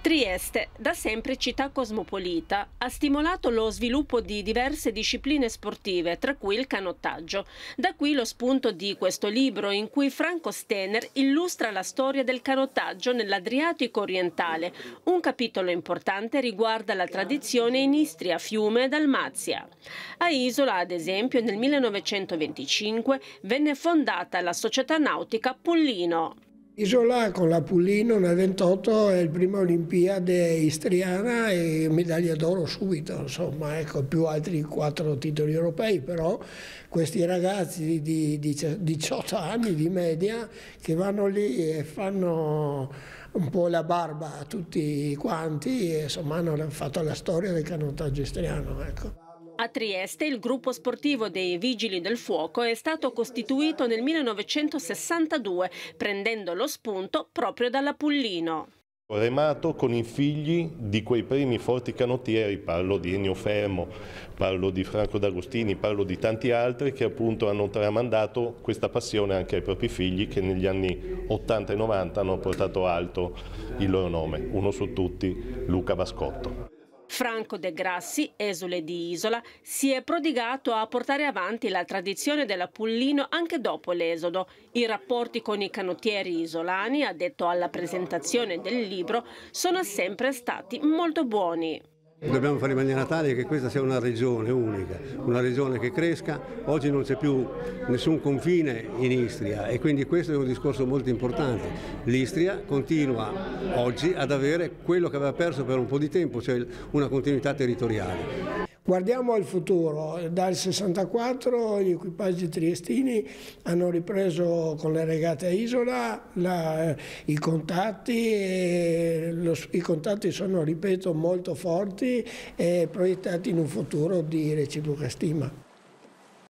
Trieste, da sempre città cosmopolita, ha stimolato lo sviluppo di diverse discipline sportive, tra cui il canottaggio. Da qui lo spunto di questo libro in cui Franco Stener illustra la storia del canottaggio nell'Adriatico orientale. Un capitolo importante riguarda la tradizione in Istria, Fiume e Dalmazia. A Isola, ad esempio, nel 1925 venne fondata la società nautica Pullino. Isola con la Pullino nel 28 è il prima Olimpiade istriana e medaglia d'oro subito, insomma, ecco, più altri quattro titoli europei, però questi ragazzi di 18 anni di media che vanno lì e fanno un po' la barba a tutti quanti e insomma hanno fatto la storia del canottaggio istriano. Ecco. A Trieste il gruppo sportivo dei Vigili del Fuoco è stato costituito nel 1962, prendendo lo spunto proprio dalla Pullino. Remato con i figli di quei primi forti canottieri, parlo di Ennio Fermo, parlo di Franco D'Agostini, parlo di tanti altri che appunto hanno tramandato questa passione anche ai propri figli che negli anni 80 e 90 hanno portato alto il loro nome, uno su tutti Luca Vascotto. Franco De Grassi, esule di Isola, si è prodigato a portare avanti la tradizione della Pullino anche dopo l'esodo. I rapporti con i canottieri isolani, ha detto alla presentazione del libro, sono sempre stati molto buoni. Dobbiamo fare in maniera tale che questa sia una regione unica, una regione che cresca. Oggi non c'è più nessun confine in Istria e quindi questo è un discorso molto importante. L'Istria continua oggi ad avere quello che aveva perso per un po' di tempo, cioè una continuità territoriale. Guardiamo al futuro, dal 64 gli equipaggi triestini hanno ripreso con le regate a Isola la, i contatti, lo, i contatti sono, ripeto, molto forti e proiettati in un futuro di reciproca stima.